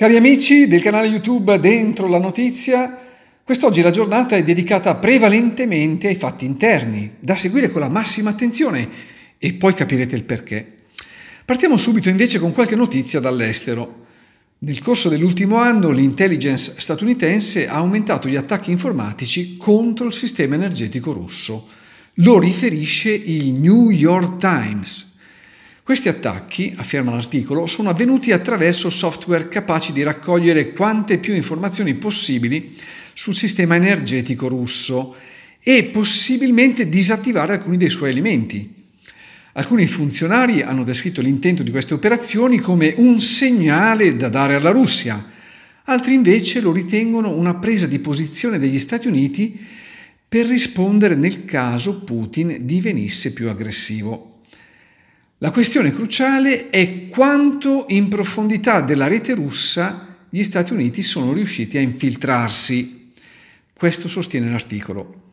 Cari amici del canale YouTube Dentro la Notizia, quest'oggi la giornata è dedicata prevalentemente ai fatti interni, da seguire con la massima attenzione e poi capirete il perché. Partiamo subito invece con qualche notizia dall'estero. Nel corso dell'ultimo anno l'intelligence statunitense ha aumentato gli attacchi informatici contro il sistema energetico russo. Lo riferisce il New York Times. Questi attacchi, afferma l'articolo, sono avvenuti attraverso software capaci di raccogliere quante più informazioni possibili sul sistema energetico russo e possibilmente disattivare alcuni dei suoi elementi. Alcuni funzionari hanno descritto l'intento di queste operazioni come un segnale da dare alla Russia, altri invece lo ritengono una presa di posizione degli Stati Uniti per rispondere nel caso Putin divenisse più aggressivo. La questione cruciale è quanto in profondità della rete russa gli Stati Uniti sono riusciti a infiltrarsi. Questo sostiene l'articolo.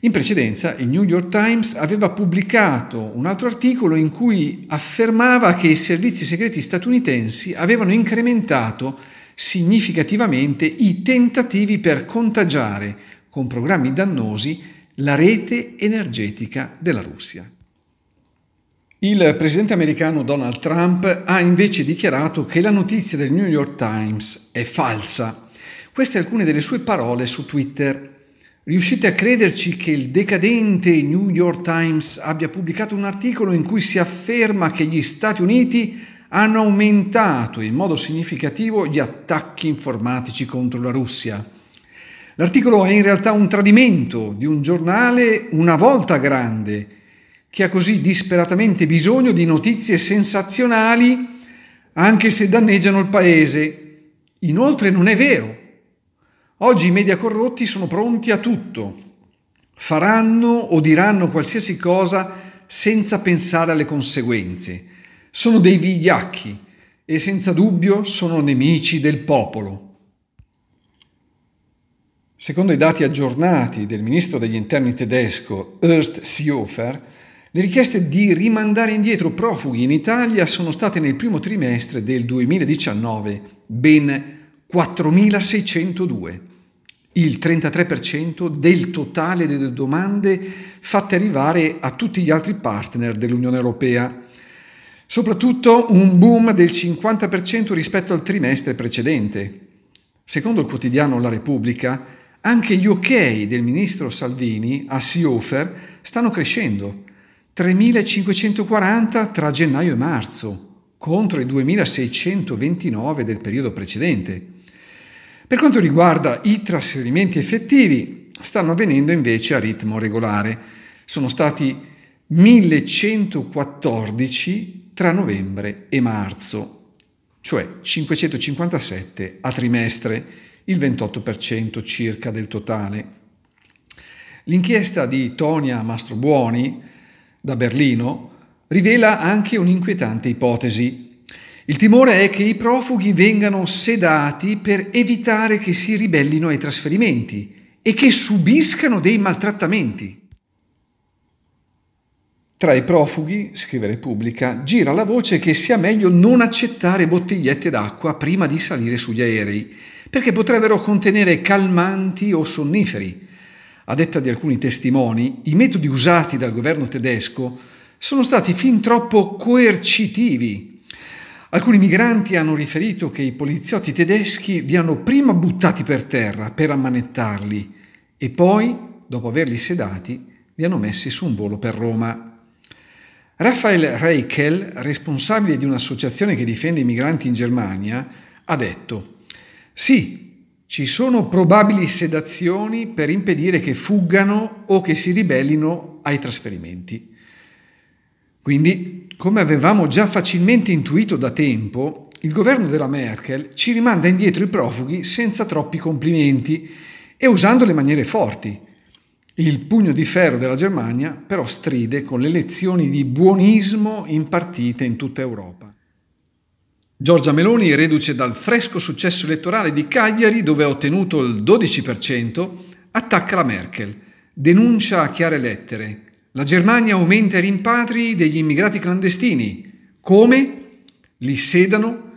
In precedenza il New York Times aveva pubblicato un altro articolo in cui affermava che i servizi segreti statunitensi avevano incrementato significativamente i tentativi per contagiare con programmi dannosi la rete energetica della Russia. Il presidente americano Donald Trump ha invece dichiarato che la notizia del New York Times è falsa. Queste alcune delle sue parole su Twitter. Riuscite a crederci che il decadente New York Times abbia pubblicato un articolo in cui si afferma che gli Stati Uniti hanno aumentato in modo significativo gli attacchi informatici contro la Russia? L'articolo è in realtà un tradimento di un giornale una volta grande che ha così disperatamente bisogno di notizie sensazionali anche se danneggiano il paese. Inoltre non è vero. Oggi i media corrotti sono pronti a tutto. Faranno o diranno qualsiasi cosa senza pensare alle conseguenze. Sono dei vigliacchi e senza dubbio sono nemici del popolo. Secondo i dati aggiornati del ministro degli interni tedesco Ernst Seehofer, le richieste di rimandare indietro profughi in Italia sono state nel primo trimestre del 2019 ben 4.602, il 33% del totale delle domande fatte arrivare a tutti gli altri partner dell'Unione Europea. Soprattutto un boom del 50% rispetto al trimestre precedente. Secondo il quotidiano La Repubblica, anche gli ok del ministro Salvini a Seehofer stanno crescendo 3.540 tra gennaio e marzo, contro i 2.629 del periodo precedente. Per quanto riguarda i trasferimenti effettivi, stanno avvenendo invece a ritmo regolare. Sono stati 1114 tra novembre e marzo, cioè 557 a trimestre, il 28% circa del totale. L'inchiesta di Tonia Mastrobuoni da Berlino rivela anche un'inquietante ipotesi. Il timore è che i profughi vengano sedati per evitare che si ribellino ai trasferimenti e che subiscano dei maltrattamenti. Tra i profughi, scrive Repubblica, gira la voce che sia meglio non accettare bottigliette d'acqua prima di salire sugli aerei, perché potrebbero contenere calmanti o sonniferi a detta di alcuni testimoni, i metodi usati dal governo tedesco sono stati fin troppo coercitivi. Alcuni migranti hanno riferito che i poliziotti tedeschi li hanno prima buttati per terra per ammanettarli e poi, dopo averli sedati, li hanno messi su un volo per Roma. Raphael Reichel, responsabile di un'associazione che difende i migranti in Germania, ha detto Sì, ci sono probabili sedazioni per impedire che fuggano o che si ribellino ai trasferimenti. Quindi, come avevamo già facilmente intuito da tempo, il governo della Merkel ci rimanda indietro i profughi senza troppi complimenti e usando le maniere forti. Il pugno di ferro della Germania però stride con le lezioni di buonismo impartite in tutta Europa. Giorgia Meloni, reduce dal fresco successo elettorale di Cagliari, dove ha ottenuto il 12%, attacca la Merkel, denuncia a chiare lettere. La Germania aumenta i rimpatri degli immigrati clandestini. Come? Li sedano,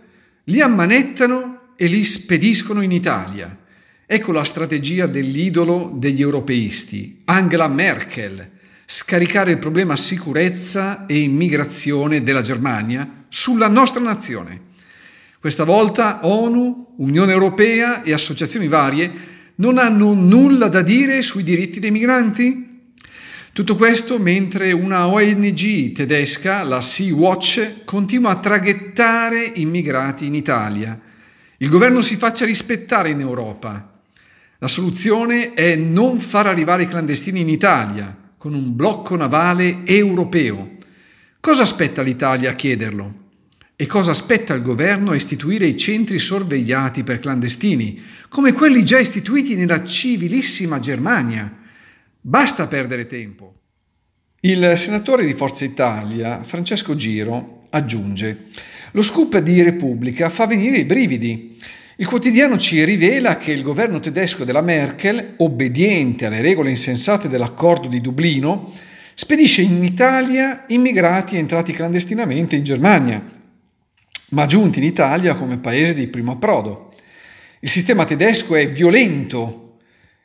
li ammanettano e li spediscono in Italia. Ecco la strategia dell'idolo degli europeisti, Angela Merkel, scaricare il problema sicurezza e immigrazione della Germania sulla nostra nazione. Questa volta ONU, Unione Europea e associazioni varie non hanno nulla da dire sui diritti dei migranti? Tutto questo mentre una ONG tedesca, la Sea-Watch, continua a traghettare immigrati in Italia. Il governo si faccia rispettare in Europa. La soluzione è non far arrivare i clandestini in Italia con un blocco navale europeo. Cosa aspetta l'Italia a chiederlo? E cosa aspetta il governo a istituire i centri sorvegliati per clandestini, come quelli già istituiti nella civilissima Germania? Basta perdere tempo. Il senatore di Forza Italia, Francesco Giro, aggiunge lo scoop di Repubblica fa venire i brividi. Il quotidiano ci rivela che il governo tedesco della Merkel, obbediente alle regole insensate dell'accordo di Dublino, spedisce in Italia immigrati entrati clandestinamente in Germania, ma giunti in Italia come paese di primo approdo. Il sistema tedesco è violento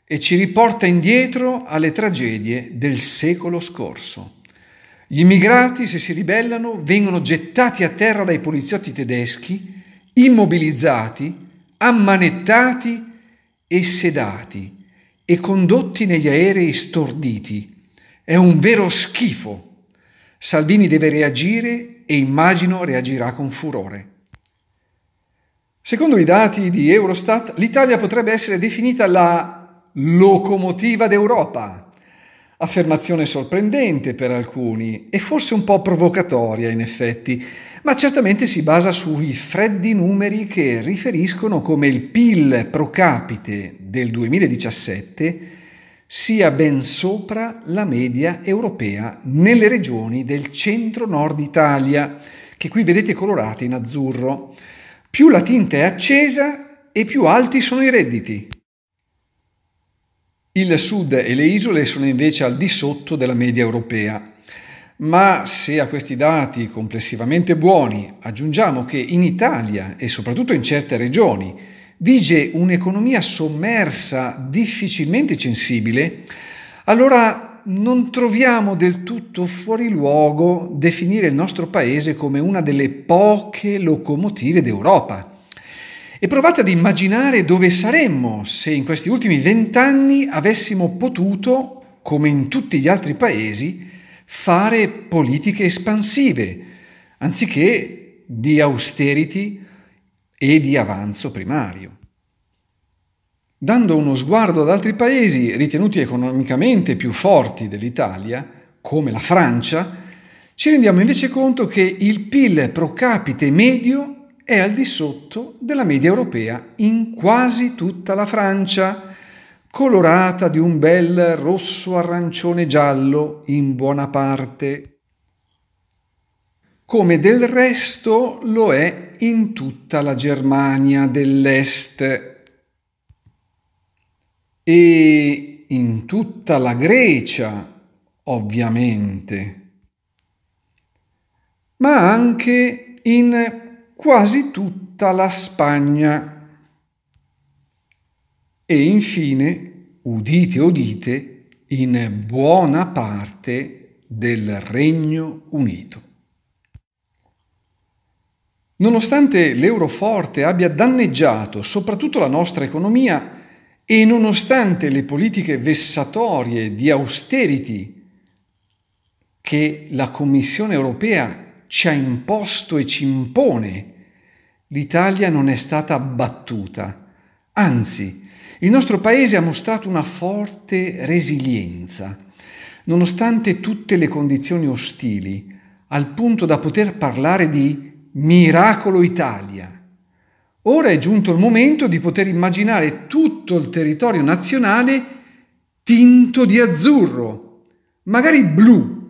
e ci riporta indietro alle tragedie del secolo scorso. Gli immigrati, se si ribellano, vengono gettati a terra dai poliziotti tedeschi, immobilizzati ammanettati e sedati e condotti negli aerei storditi. È un vero schifo. Salvini deve reagire e immagino reagirà con furore. Secondo i dati di Eurostat, l'Italia potrebbe essere definita la locomotiva d'Europa. Affermazione sorprendente per alcuni e forse un po' provocatoria in effetti, ma certamente si basa sui freddi numeri che riferiscono come il PIL pro capite del 2017 sia ben sopra la media europea nelle regioni del centro-nord Italia, che qui vedete colorate in azzurro. Più la tinta è accesa e più alti sono i redditi. Il sud e le isole sono invece al di sotto della media europea. Ma se a questi dati complessivamente buoni aggiungiamo che in Italia e soprattutto in certe regioni vige un'economia sommersa difficilmente censibile, allora non troviamo del tutto fuori luogo definire il nostro paese come una delle poche locomotive d'Europa. E provate ad immaginare dove saremmo se in questi ultimi vent'anni avessimo potuto, come in tutti gli altri paesi, fare politiche espansive, anziché di austerity e di avanzo primario. Dando uno sguardo ad altri paesi ritenuti economicamente più forti dell'Italia, come la Francia, ci rendiamo invece conto che il PIL pro capite medio è al di sotto della media europea in quasi tutta la Francia, colorata di un bel rosso arancione giallo in buona parte, come del resto lo è in tutta la Germania dell'Est. E in tutta la Grecia, ovviamente, ma anche in quasi tutta la Spagna. E infine, udite udite, in buona parte del Regno Unito. Nonostante l'euro forte abbia danneggiato soprattutto la nostra economia e nonostante le politiche vessatorie di austerity che la Commissione europea ci ha imposto e ci impone, l'Italia non è stata abbattuta, anzi il nostro Paese ha mostrato una forte resilienza, nonostante tutte le condizioni ostili, al punto da poter parlare di miracolo Italia. Ora è giunto il momento di poter immaginare tutto il territorio nazionale tinto di azzurro, magari blu,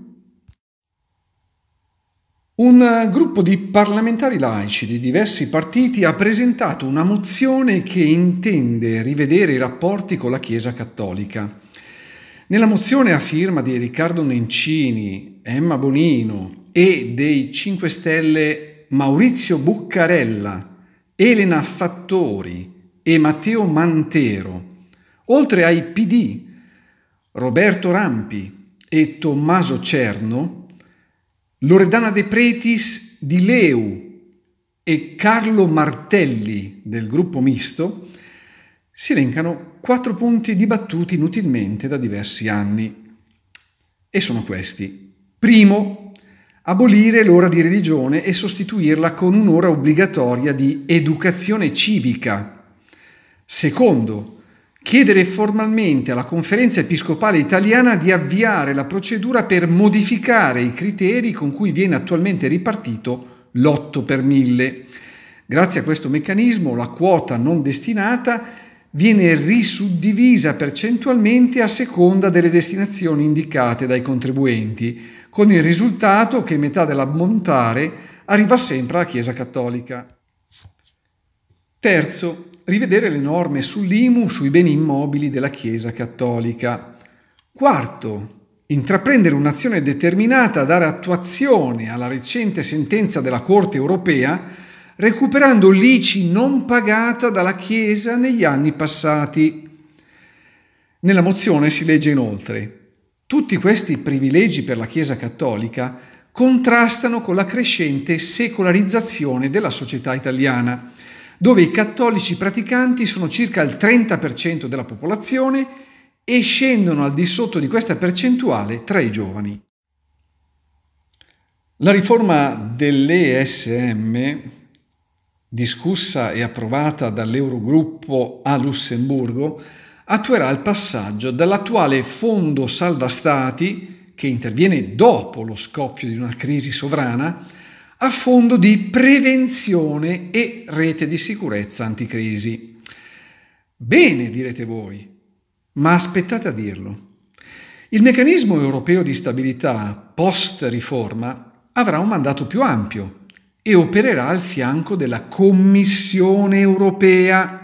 un gruppo di parlamentari laici di diversi partiti ha presentato una mozione che intende rivedere i rapporti con la Chiesa Cattolica. Nella mozione a firma di Riccardo Nencini, Emma Bonino e dei 5 Stelle Maurizio Buccarella, Elena Fattori e Matteo Mantero, oltre ai PD, Roberto Rampi e Tommaso Cerno, Loredana De Pretis di Leu e Carlo Martelli del gruppo misto, si elencano quattro punti dibattuti inutilmente da diversi anni. E sono questi. Primo, abolire l'ora di religione e sostituirla con un'ora obbligatoria di educazione civica. Secondo, chiedere formalmente alla Conferenza Episcopale Italiana di avviare la procedura per modificare i criteri con cui viene attualmente ripartito l'8 per 1000. Grazie a questo meccanismo la quota non destinata viene risuddivisa percentualmente a seconda delle destinazioni indicate dai contribuenti, con il risultato che metà dell'ammontare arriva sempre alla Chiesa Cattolica. Terzo, rivedere le norme sull'IMU sui beni immobili della Chiesa Cattolica. Quarto, intraprendere un'azione determinata a dare attuazione alla recente sentenza della Corte europea recuperando l'ICI non pagata dalla Chiesa negli anni passati. Nella mozione si legge inoltre tutti questi privilegi per la Chiesa cattolica contrastano con la crescente secolarizzazione della società italiana, dove i cattolici praticanti sono circa il 30% della popolazione e scendono al di sotto di questa percentuale tra i giovani. La riforma dell'ESM discussa e approvata dall'Eurogruppo a Lussemburgo, attuerà il passaggio dall'attuale fondo salva stati, che interviene dopo lo scoppio di una crisi sovrana, a fondo di prevenzione e rete di sicurezza anticrisi. Bene, direte voi, ma aspettate a dirlo. Il meccanismo europeo di stabilità post-riforma avrà un mandato più ampio e opererà al fianco della Commissione europea.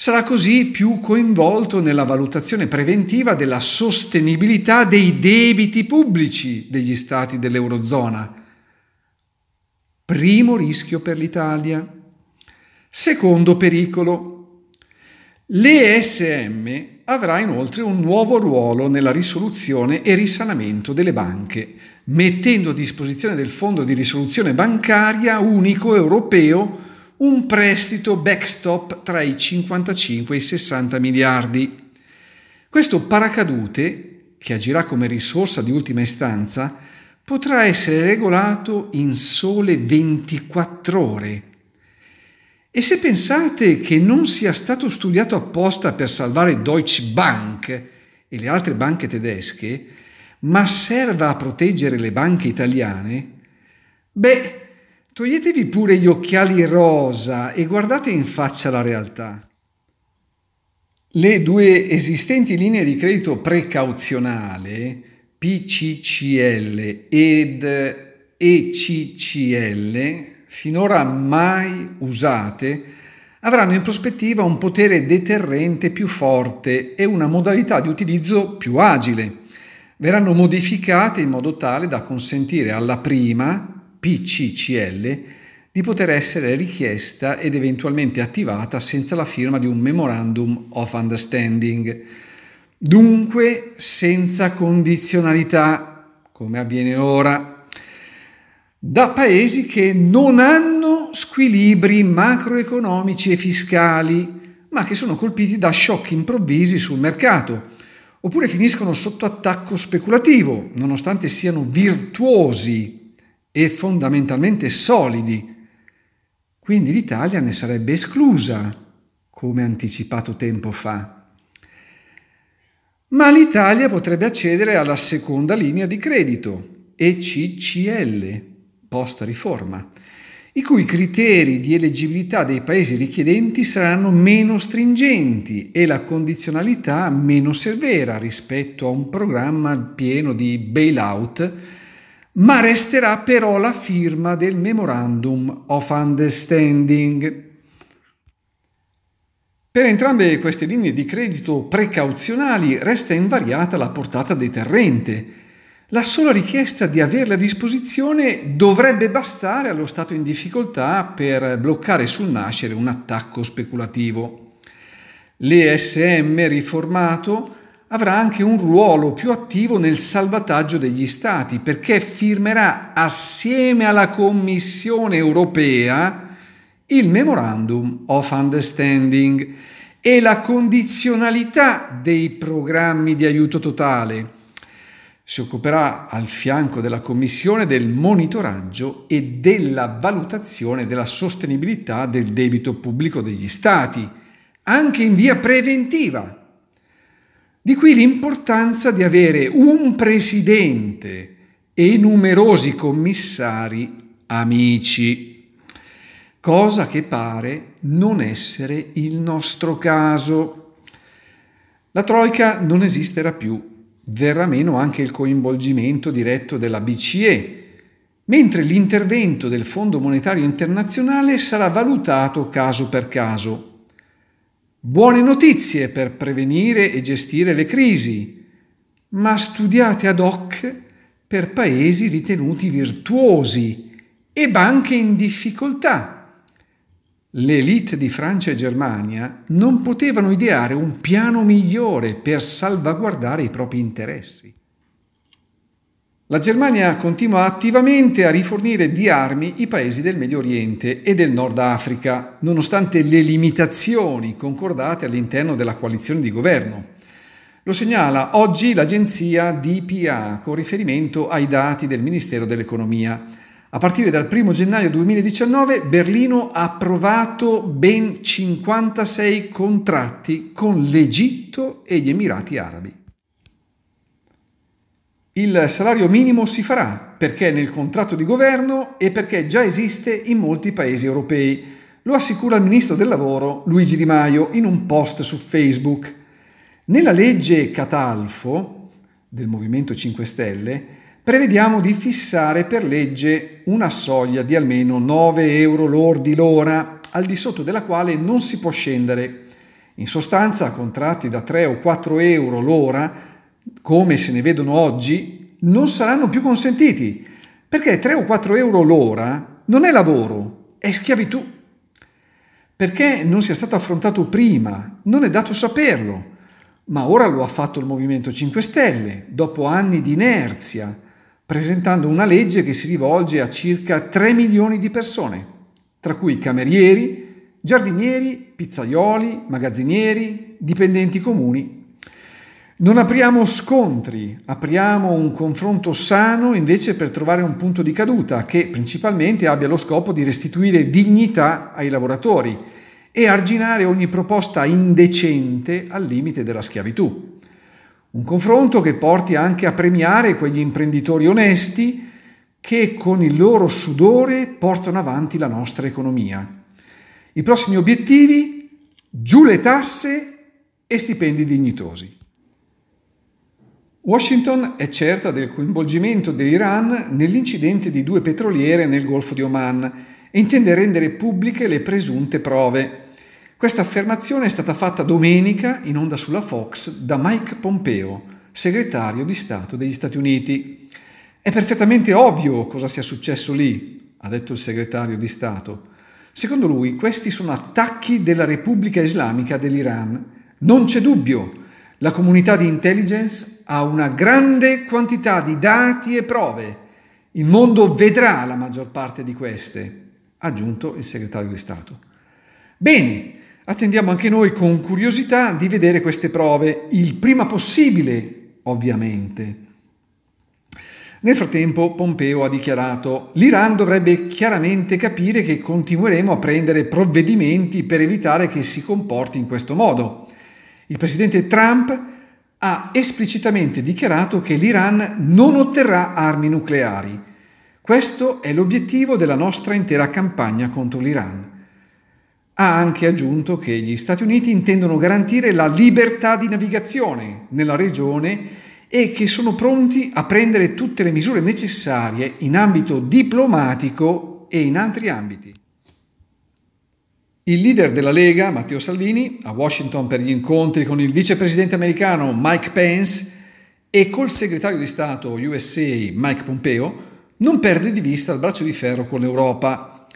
Sarà così più coinvolto nella valutazione preventiva della sostenibilità dei debiti pubblici degli stati dell'Eurozona. Primo rischio per l'Italia. Secondo pericolo. L'ESM avrà inoltre un nuovo ruolo nella risoluzione e risanamento delle banche mettendo a disposizione del Fondo di risoluzione bancaria unico europeo un prestito backstop tra i 55 e i 60 miliardi. Questo paracadute, che agirà come risorsa di ultima istanza, potrà essere regolato in sole 24 ore. E se pensate che non sia stato studiato apposta per salvare Deutsche Bank e le altre banche tedesche, ma serva a proteggere le banche italiane, beh, toglietevi pure gli occhiali rosa e guardate in faccia la realtà. Le due esistenti linee di credito precauzionale, PCCL ed ECCL, finora mai usate, avranno in prospettiva un potere deterrente più forte e una modalità di utilizzo più agile verranno modificate in modo tale da consentire alla prima, PCCL, di poter essere richiesta ed eventualmente attivata senza la firma di un Memorandum of Understanding. Dunque senza condizionalità, come avviene ora, da paesi che non hanno squilibri macroeconomici e fiscali, ma che sono colpiti da shock improvvisi sul mercato oppure finiscono sotto attacco speculativo, nonostante siano virtuosi e fondamentalmente solidi. Quindi l'Italia ne sarebbe esclusa, come anticipato tempo fa. Ma l'Italia potrebbe accedere alla seconda linea di credito, ECCL, post riforma, i cui criteri di eleggibilità dei paesi richiedenti saranno meno stringenti e la condizionalità meno severa rispetto a un programma pieno di bailout, ma resterà però la firma del Memorandum of Understanding. Per entrambe queste linee di credito precauzionali resta invariata la portata deterrente, La sola richiesta di averla a disposizione dovrebbe bastare allo Stato in difficoltà per bloccare sul nascere un attacco speculativo. L'ESM riformato avrà anche un ruolo più attivo nel salvataggio degli Stati perché firmerà assieme alla Commissione europea il Memorandum of Understanding e la condizionalità dei programmi di aiuto totale. Si occuperà al fianco della Commissione del monitoraggio e della valutazione della sostenibilità del debito pubblico degli Stati, anche in via preventiva di qui l'importanza di avere un presidente e numerosi commissari amici, cosa che pare non essere il nostro caso. La Troica non esisterà più, verrà meno anche il coinvolgimento diretto della BCE, mentre l'intervento del Fondo Monetario Internazionale sarà valutato caso per caso. Buone notizie per prevenire e gestire le crisi, ma studiate ad hoc per paesi ritenuti virtuosi e banche in difficoltà. L'elite di Francia e Germania non potevano ideare un piano migliore per salvaguardare i propri interessi. La Germania continua attivamente a rifornire di armi i paesi del Medio Oriente e del Nord Africa, nonostante le limitazioni concordate all'interno della coalizione di governo. Lo segnala oggi l'agenzia DPA con riferimento ai dati del Ministero dell'Economia. A partire dal 1 gennaio 2019 Berlino ha approvato ben 56 contratti con l'Egitto e gli Emirati Arabi. Il salario minimo si farà perché è nel contratto di governo e perché già esiste in molti paesi europei. Lo assicura il ministro del lavoro Luigi Di Maio in un post su Facebook. Nella legge Catalfo del Movimento 5 Stelle prevediamo di fissare per legge una soglia di almeno 9 euro lordi l'ora, al di sotto della quale non si può scendere. In sostanza, contratti da 3 o 4 euro l'ora come se ne vedono oggi, non saranno più consentiti, perché 3 o 4 euro l'ora non è lavoro, è schiavitù. Perché non sia stato affrontato prima, non è dato saperlo, ma ora lo ha fatto il Movimento 5 Stelle, dopo anni di inerzia, presentando una legge che si rivolge a circa 3 milioni di persone, tra cui camerieri, giardinieri, pizzaioli, magazzinieri, dipendenti comuni non apriamo scontri, apriamo un confronto sano invece per trovare un punto di caduta che principalmente abbia lo scopo di restituire dignità ai lavoratori e arginare ogni proposta indecente al limite della schiavitù. Un confronto che porti anche a premiare quegli imprenditori onesti che con il loro sudore portano avanti la nostra economia. I prossimi obiettivi? Giù le tasse e stipendi dignitosi. Washington è certa del coinvolgimento dell'Iran nell'incidente di due petroliere nel Golfo di Oman e intende rendere pubbliche le presunte prove. Questa affermazione è stata fatta domenica in onda sulla Fox da Mike Pompeo, segretario di Stato degli Stati Uniti. È perfettamente ovvio cosa sia successo lì, ha detto il segretario di Stato. Secondo lui questi sono attacchi della Repubblica Islamica dell'Iran. Non c'è dubbio la comunità di intelligence ha una grande quantità di dati e prove. Il mondo vedrà la maggior parte di queste, ha aggiunto il segretario di Stato. Bene, attendiamo anche noi con curiosità di vedere queste prove, il prima possibile, ovviamente. Nel frattempo Pompeo ha dichiarato l'Iran dovrebbe chiaramente capire che continueremo a prendere provvedimenti per evitare che si comporti in questo modo. Il presidente Trump ha esplicitamente dichiarato che l'Iran non otterrà armi nucleari. Questo è l'obiettivo della nostra intera campagna contro l'Iran. Ha anche aggiunto che gli Stati Uniti intendono garantire la libertà di navigazione nella regione e che sono pronti a prendere tutte le misure necessarie in ambito diplomatico e in altri ambiti. Il leader della Lega, Matteo Salvini, a Washington per gli incontri con il vicepresidente americano Mike Pence e col segretario di Stato USA Mike Pompeo non perde di vista il braccio di ferro con l'Europa.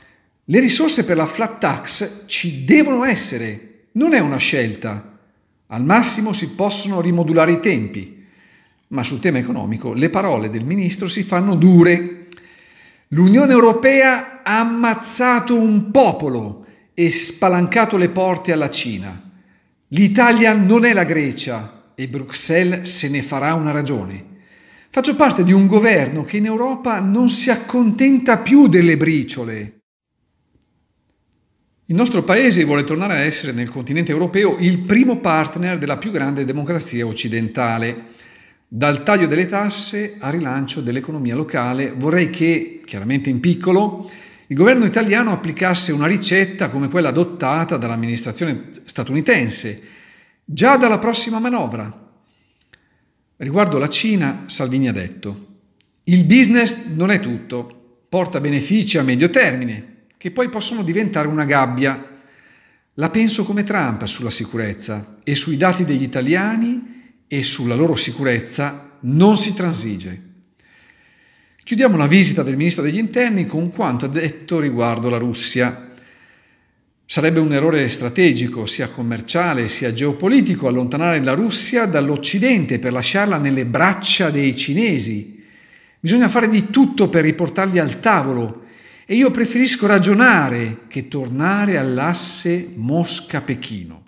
Le risorse per la flat tax ci devono essere, non è una scelta. Al massimo si possono rimodulare i tempi, ma sul tema economico le parole del ministro si fanno dure. L'Unione Europea ha ammazzato un popolo e spalancato le porte alla Cina. L'Italia non è la Grecia e Bruxelles se ne farà una ragione. Faccio parte di un governo che in Europa non si accontenta più delle briciole. Il nostro paese vuole tornare a essere nel continente europeo il primo partner della più grande democrazia occidentale. Dal taglio delle tasse al rilancio dell'economia locale vorrei che, chiaramente in piccolo, il governo italiano applicasse una ricetta come quella adottata dall'amministrazione statunitense già dalla prossima manovra Riguardo la Cina, Salvini ha detto, il business non è tutto, porta benefici a medio termine, che poi possono diventare una gabbia. La penso come Trump sulla sicurezza e sui dati degli italiani e sulla loro sicurezza non si transige. Chiudiamo la visita del ministro degli interni con quanto ha detto riguardo la Russia. Sarebbe un errore strategico, sia commerciale sia geopolitico, allontanare la Russia dall'Occidente per lasciarla nelle braccia dei cinesi. Bisogna fare di tutto per riportarli al tavolo e io preferisco ragionare che tornare all'asse Mosca-Pechino.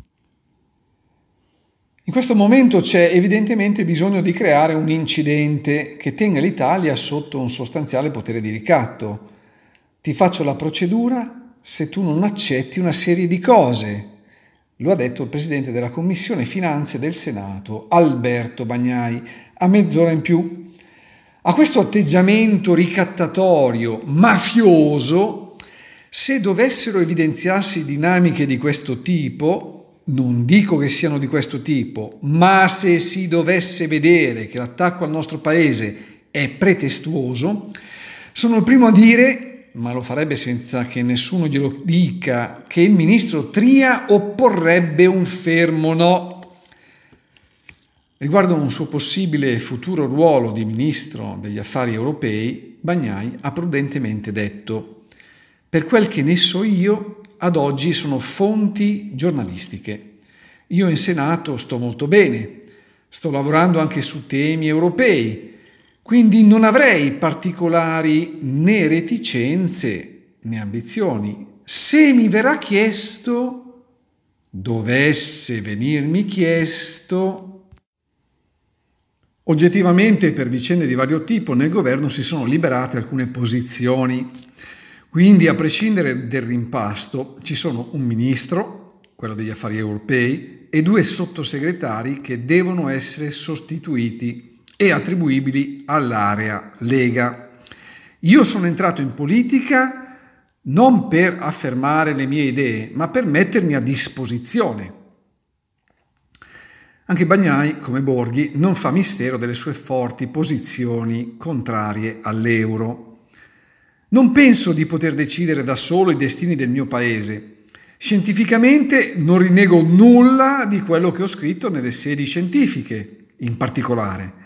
In questo momento c'è evidentemente bisogno di creare un incidente che tenga l'Italia sotto un sostanziale potere di ricatto. Ti faccio la procedura se tu non accetti una serie di cose. Lo ha detto il Presidente della Commissione Finanze del Senato, Alberto Bagnai, a mezz'ora in più. A questo atteggiamento ricattatorio, mafioso, se dovessero evidenziarsi dinamiche di questo tipo, non dico che siano di questo tipo, ma se si dovesse vedere che l'attacco al nostro paese è pretestuoso, sono il primo a dire ma lo farebbe senza che nessuno glielo dica, che il ministro Tria opporrebbe un fermo no. Riguardo un suo possibile futuro ruolo di ministro degli affari europei, Bagnai ha prudentemente detto per quel che ne so io, ad oggi sono fonti giornalistiche. Io in Senato sto molto bene, sto lavorando anche su temi europei, quindi non avrei particolari né reticenze né ambizioni. Se mi verrà chiesto, dovesse venirmi chiesto, oggettivamente per vicende di vario tipo nel governo si sono liberate alcune posizioni. Quindi a prescindere del rimpasto ci sono un ministro, quello degli affari europei, e due sottosegretari che devono essere sostituiti e attribuibili all'area Lega. Io sono entrato in politica non per affermare le mie idee, ma per mettermi a disposizione. Anche Bagnai, come Borghi, non fa mistero delle sue forti posizioni contrarie all'euro. Non penso di poter decidere da solo i destini del mio paese. Scientificamente non rinego nulla di quello che ho scritto nelle sedi scientifiche, in particolare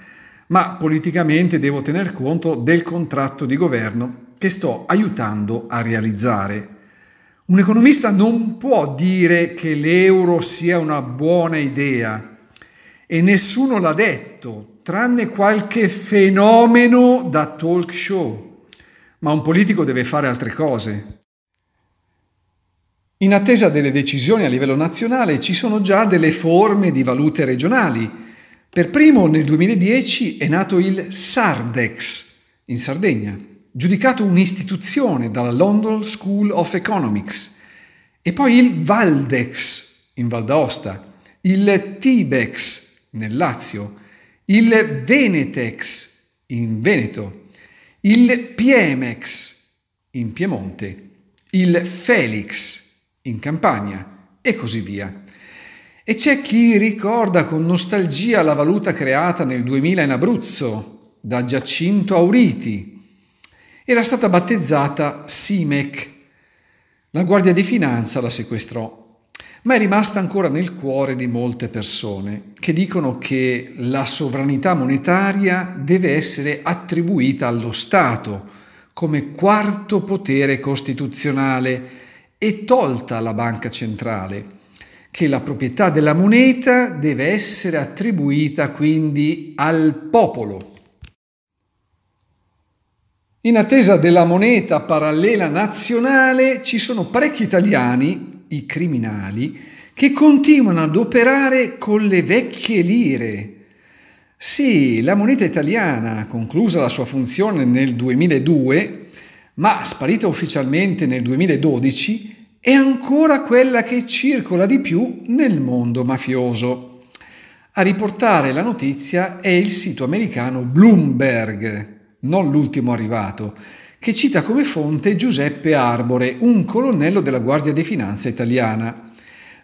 ma politicamente devo tener conto del contratto di governo che sto aiutando a realizzare. Un economista non può dire che l'euro sia una buona idea e nessuno l'ha detto, tranne qualche fenomeno da talk show. Ma un politico deve fare altre cose. In attesa delle decisioni a livello nazionale ci sono già delle forme di valute regionali per primo nel 2010 è nato il Sardex in Sardegna, giudicato un'istituzione dalla London School of Economics, e poi il Valdex in Val d'Aosta, il Tibex nel Lazio, il Venetex in Veneto, il Piemex in Piemonte, il Felix in Campania e così via. E c'è chi ricorda con nostalgia la valuta creata nel 2000 in Abruzzo da Giacinto Auriti. Era stata battezzata SIMEC. La Guardia di Finanza la sequestrò. Ma è rimasta ancora nel cuore di molte persone che dicono che la sovranità monetaria deve essere attribuita allo Stato come quarto potere costituzionale e tolta alla banca centrale, che la proprietà della moneta deve essere attribuita quindi al popolo. In attesa della moneta parallela nazionale ci sono parecchi italiani i criminali che continuano ad operare con le vecchie lire. Sì, la moneta italiana, conclusa la sua funzione nel 2002, ma sparita ufficialmente nel 2012, è ancora quella che circola di più nel mondo mafioso. A riportare la notizia è il sito americano Bloomberg, non l'ultimo arrivato, che cita come fonte Giuseppe Arbore, un colonnello della Guardia di Finanza italiana.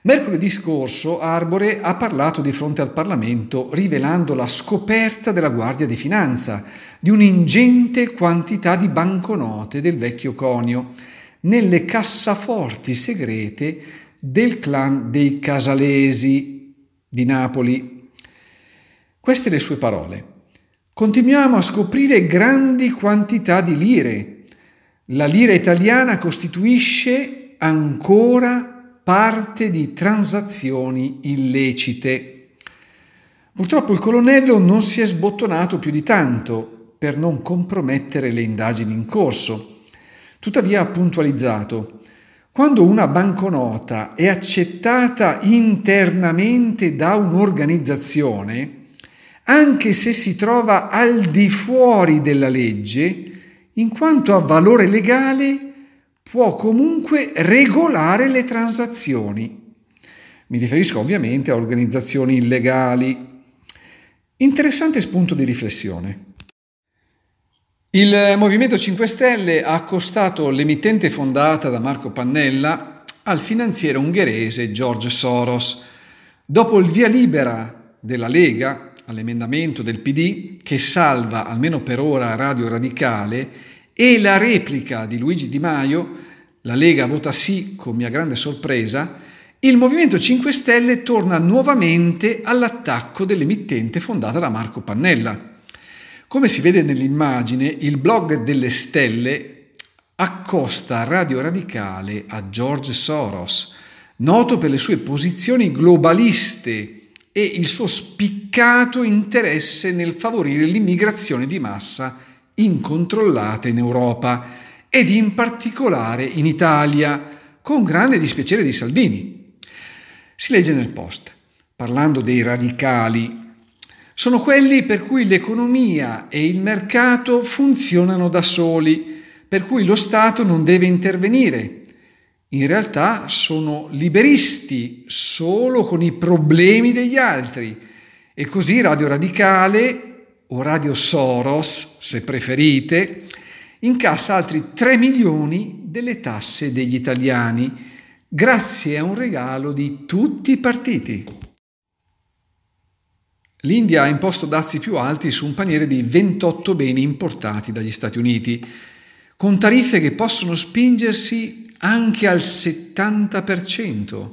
Mercoledì scorso Arbore ha parlato di fronte al Parlamento rivelando la scoperta della Guardia di Finanza di un'ingente quantità di banconote del vecchio conio nelle cassaforti segrete del clan dei Casalesi di Napoli. Queste le sue parole. Continuiamo a scoprire grandi quantità di lire. La lira italiana costituisce ancora parte di transazioni illecite. Purtroppo il colonnello non si è sbottonato più di tanto per non compromettere le indagini in corso. Tuttavia ha puntualizzato quando una banconota è accettata internamente da un'organizzazione, anche se si trova al di fuori della legge, in quanto a valore legale può comunque regolare le transazioni. Mi riferisco ovviamente a organizzazioni illegali. Interessante spunto di riflessione. Il Movimento 5 Stelle ha accostato l'emittente fondata da Marco Pannella al finanziere ungherese George Soros. Dopo il via libera della Lega, all'emendamento del PD che salva, almeno per ora, Radio Radicale e la replica di Luigi Di Maio, la Lega vota sì con mia grande sorpresa, il Movimento 5 Stelle torna nuovamente all'attacco dell'emittente fondata da Marco Pannella. Come si vede nell'immagine, il blog delle stelle accosta Radio Radicale a George Soros, noto per le sue posizioni globaliste e il suo spiccato interesse nel favorire l'immigrazione di massa incontrollata in Europa ed in particolare in Italia, con grande dispiacere di Salvini. Si legge nel post, parlando dei radicali, sono quelli per cui l'economia e il mercato funzionano da soli, per cui lo Stato non deve intervenire, in realtà sono liberisti solo con i problemi degli altri e così Radio Radicale o Radio Soros, se preferite, incassa altri 3 milioni delle tasse degli italiani grazie a un regalo di tutti i partiti. L'India ha imposto dazi più alti su un paniere di 28 beni importati dagli Stati Uniti, con tariffe che possono spingersi anche al 70%.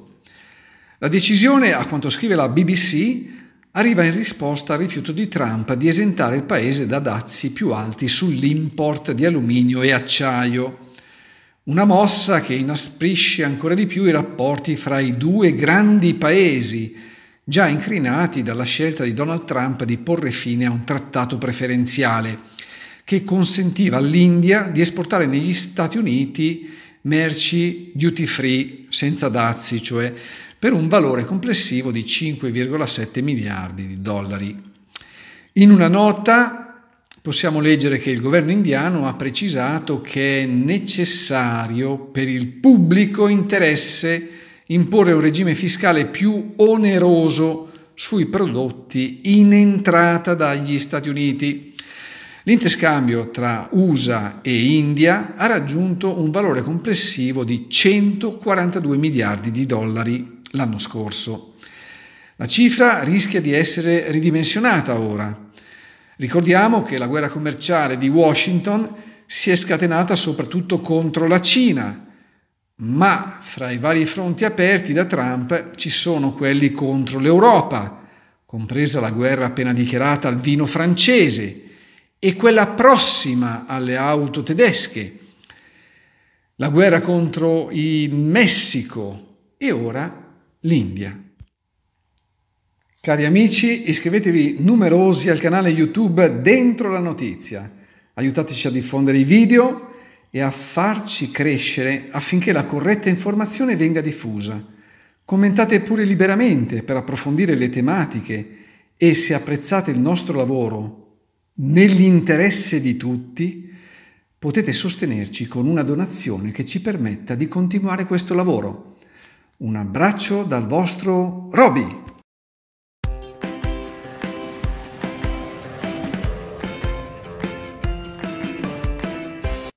La decisione, a quanto scrive la BBC, arriva in risposta al rifiuto di Trump di esentare il paese da dazi più alti sull'import di alluminio e acciaio. Una mossa che inasprisce ancora di più i rapporti fra i due grandi paesi, già incrinati dalla scelta di Donald Trump di porre fine a un trattato preferenziale che consentiva all'India di esportare negli Stati Uniti merci duty free senza dazi, cioè per un valore complessivo di 5,7 miliardi di dollari. In una nota possiamo leggere che il governo indiano ha precisato che è necessario per il pubblico interesse imporre un regime fiscale più oneroso sui prodotti in entrata dagli Stati Uniti L'interscambio tra USA e India ha raggiunto un valore complessivo di 142 miliardi di dollari l'anno scorso. La cifra rischia di essere ridimensionata ora. Ricordiamo che la guerra commerciale di Washington si è scatenata soprattutto contro la Cina, Ma fra i vari fronti aperti da Trump ci sono quelli contro l'Europa, compresa la guerra appena dichiarata al vino francese e quella prossima alle auto tedesche, la guerra contro il Messico e ora l'India. Cari amici, iscrivetevi numerosi al canale YouTube Dentro la Notizia. Aiutateci a diffondere i video e a farci crescere affinché la corretta informazione venga diffusa. Commentate pure liberamente per approfondire le tematiche e se apprezzate il nostro lavoro nell'interesse di tutti, potete sostenerci con una donazione che ci permetta di continuare questo lavoro. Un abbraccio dal vostro Roby.